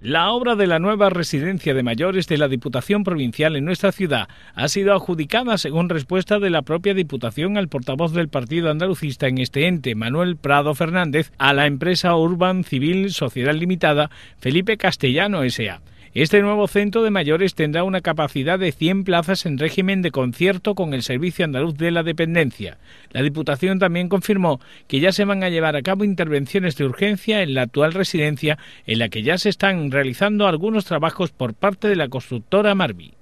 La obra de la nueva residencia de mayores de la Diputación Provincial en nuestra ciudad ha sido adjudicada según respuesta de la propia Diputación al portavoz del Partido Andalucista en este ente, Manuel Prado Fernández, a la empresa Urban Civil Sociedad Limitada Felipe Castellano S.A. Este nuevo centro de mayores tendrá una capacidad de 100 plazas en régimen de concierto con el Servicio Andaluz de la Dependencia. La Diputación también confirmó que ya se van a llevar a cabo intervenciones de urgencia en la actual residencia, en la que ya se están realizando algunos trabajos por parte de la constructora Marvi.